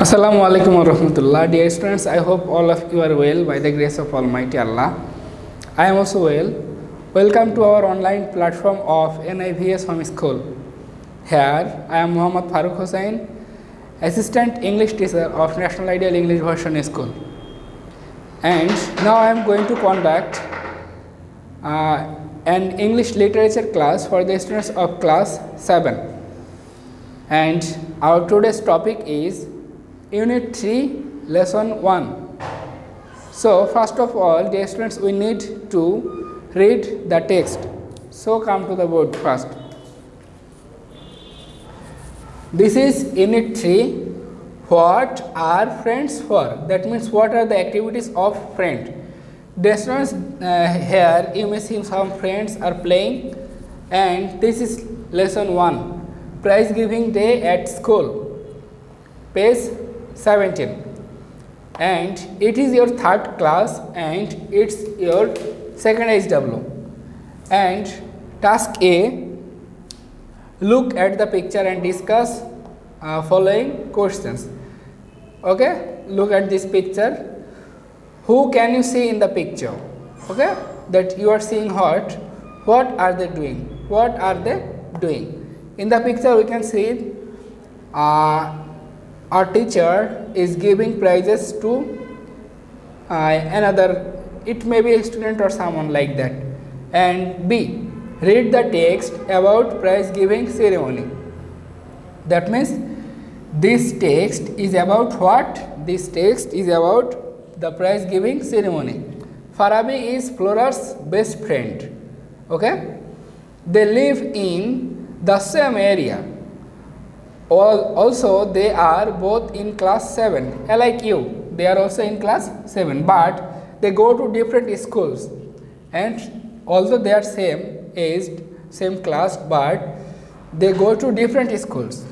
Assalamu alaikum wa rahmatullah. Dear students, I hope all of you are well by the grace of Almighty Allah. I am also well. Welcome to our online platform of NIEVS Home School. Here I am Muhammad Faruk Hossain, Assistant English Teacher of National Ideal English Version School. And now I am going to conduct uh, an English literature class for the students of class 7. And our today's topic is Unit 3, Lesson 1. So, first of all, dear students, we need to read the text. So, come to the board first. This is Unit 3. What are friends for? That means, what are the activities of friend? Dear students, uh, here you may see some friends are playing, and this is lesson 1 prize giving day at school, page 17 and it is your third class and it's your second HW and task A look at the picture and discuss uh, following questions. Okay? Look at this picture. Who can you see in the picture? Okay? That you are seeing what? What are they doing? What are they doing? In the picture we can see uh, our teacher is giving prizes to uh, another. It may be a student or someone like that. And b read the text about prize giving ceremony. That means this text is about what? This text is about the prize giving ceremony. Farabi is flora's best friend. Okay? They live in the same area also they are both in class 7 like you. They are also in class 7 but they go to different schools. And although they are same age same class but they go to different schools.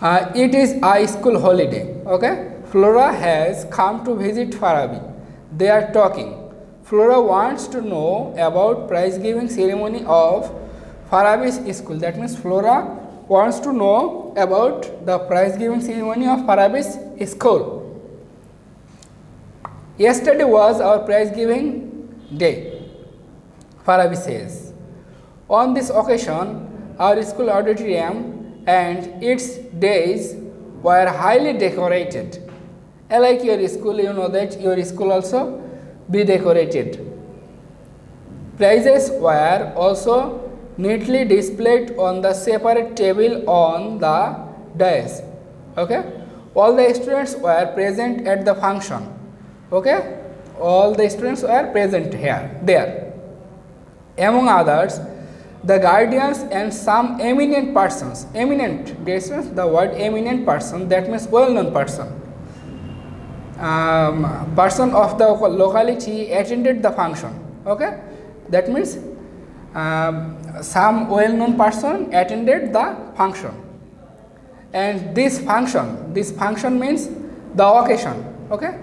Uh, it is a school holiday okay? Flora has come to visit farabi. They are talking. Flora wants to know about prize giving ceremony of farabi's school. That means flora wants to know about the prize giving ceremony of Farabi's school. Yesterday was our prize giving day, Farabi says. On this occasion, our school auditorium and its dais were highly decorated. Like your school, you know that your school also be decorated. Prizes were also neatly displayed on the separate table on the dais. Okay? All the students were present at the function. Okay? All the students were present here there. Among others the guardians and some eminent persons. Eminent students the word eminent person that means well known person. Um, person of the locality attended the function. Okay? That means um, some well-known person attended the function. And this function this function means the occasion okay?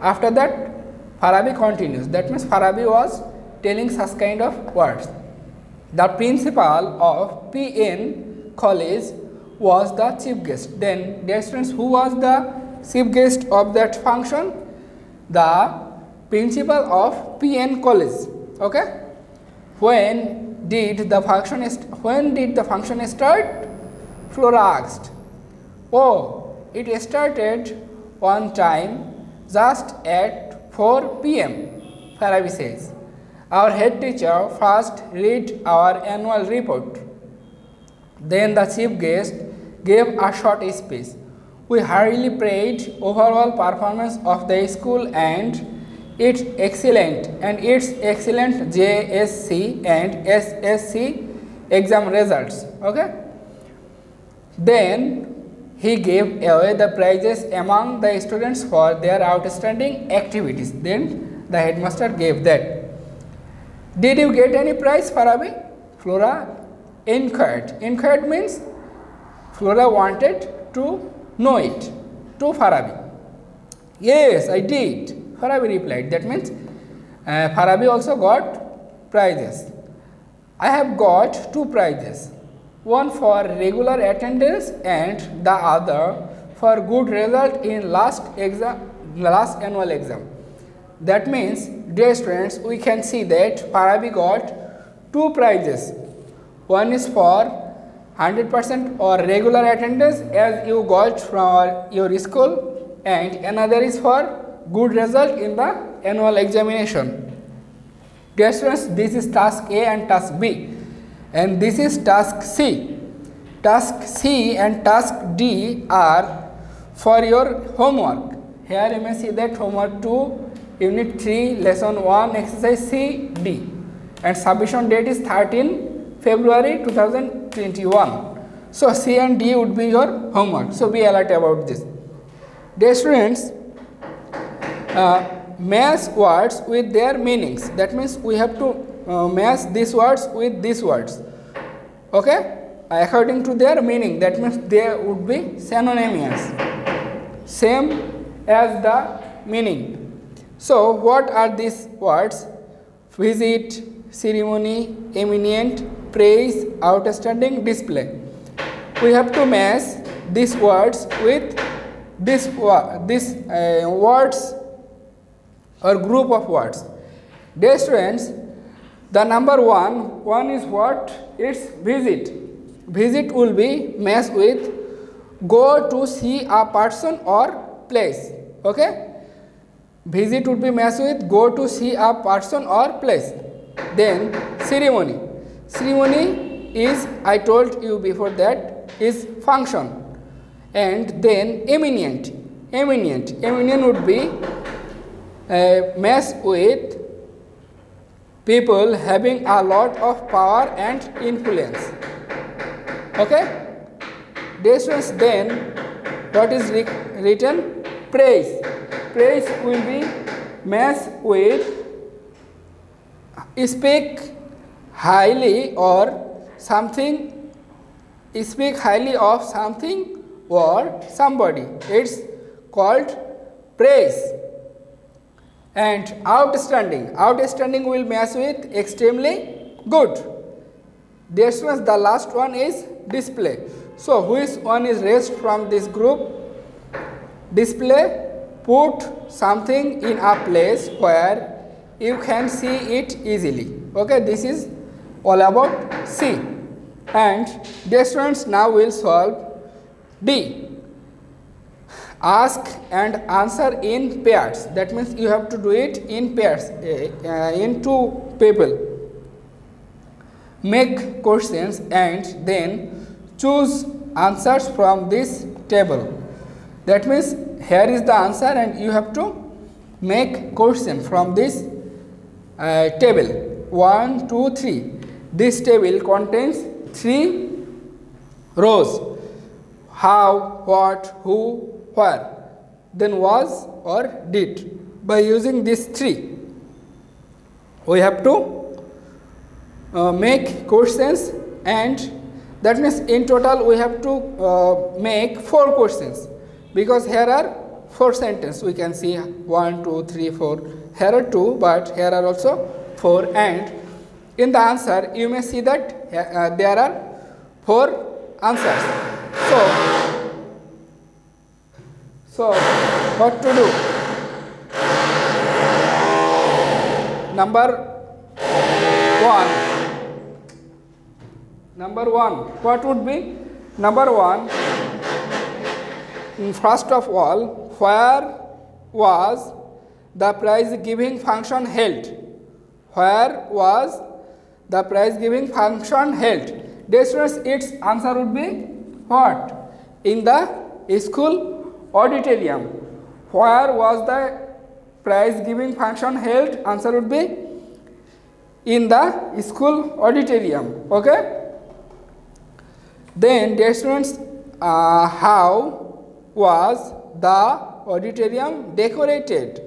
After that farabi continues. That means farabi was telling such kind of words. The principal of pn college was the chief guest. Then dear students who was the chief guest of that function? The principal of pn college okay? When did the function when did the function start? Flora asked oh it started one time just at 4 pm farabi says our head teacher first read our annual report. Then the chief guest gave a short speech. We hurriedly praised overall performance of the school and its excellent and its excellent JSC and SSC exam results. Okay. Then he gave away the prizes among the students for their outstanding activities. Then the headmaster gave that. Did you get any prize, Farabi? Flora inquired. Inquired means Flora wanted to know it to Farabi. Yes, I did. Farabi replied. That means uh, Farabi also got prizes. I have got two prizes. one for regular attendance and the other for good result in last exam last annual exam that means dear students we can see that Farabi got two prizes one is for 100% or regular attendance as you got from your school and another is for good result in the annual examination dear students this is task A and task B and this is task C. Task C and task D are for your homework. Here you may see that homework 2, unit 3, lesson 1, exercise C, D and submission date is 13 February 2021. So, C and D would be your homework. So, be alert about this. Dear students, uh, match words with their meanings. That means we have to uh, match these words with these words. Okay? According to their meaning that means they would be synonymous. Same as the meaning. So what are these words? Visit ceremony eminent praise outstanding display. We have to match these words with this this uh, words or group of words dear students the number one, one is what? It's visit. Visit will be matched with go to see a person or place. Okay? Visit would be matched with go to see a person or place. Then ceremony. Ceremony is, I told you before that, is function. And then eminent. Eminent. Eminent would be uh, matched with people having a lot of power and influence. Okay? This was then what is written? Praise. Praise will be mess with speak highly or something speak highly of something or somebody. It's called praise and outstanding. Outstanding will match with extremely good. This was the last one is display. So, which one is raised from this group? Display put something in a place where you can see it easily. Okay, this is all about C. And the students now will solve D ask and answer in pairs. That means you have to do it in pairs uh, in two people. Make questions and then choose answers from this table. That means here is the answer and you have to make question from this uh, table. 1 2 3 this table contains three rows. How what who where then was or did by using these three. We have to uh, make questions and that means in total we have to uh, make four questions. Because here are four sentences. We can see one two three four. Here are two but here are also four. And in the answer you may see that uh, there are four answers. So so, what to do? Number 1. Number 1. What would be? Number 1. Mm, first of all, where was the prize giving function held? Where was the prize giving function held? Dear students, its answer would be what? In the school auditorium. Where was the prize giving function held? Answer would be in the school auditorium. Okay. Then dear students, uh, how was the auditorium decorated?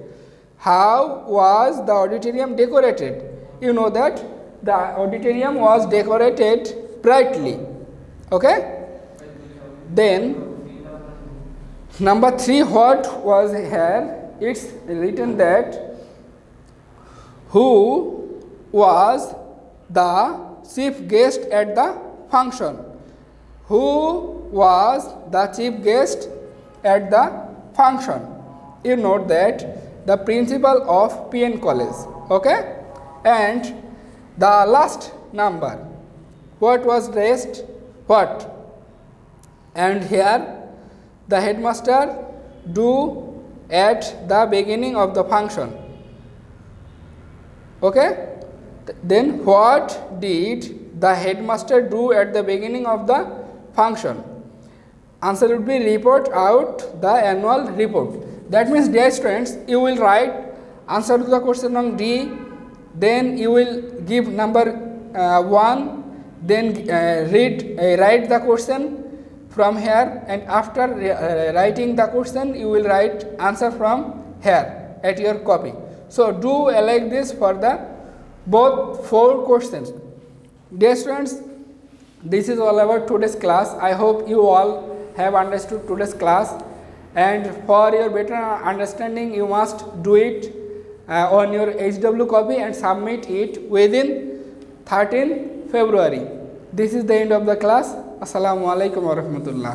How was the auditorium decorated? You know that the auditorium was decorated brightly. Okay. Then Number 3 what was here? It's written that who was the chief guest at the function. who was the chief guest at the function? You note that the principal of PN college. Okay? And the last number. What was dressed? What? And here the headmaster do at the beginning of the function. Okay? Then what did the headmaster do at the beginning of the function? Answer would be report out the annual report. That means dear students, you will write answer to the question on D, then you will give number uh, 1, then uh, read uh, write the question from here and after uh, writing the question you will write answer from here at your copy. So, do like this for the both four questions. Dear students, this is all about today's class. I hope you all have understood today's class and for your better understanding you must do it uh, on your HW copy and submit it within 13 February. This is the end of the class. Assalamu alaikum wa rahmatullah.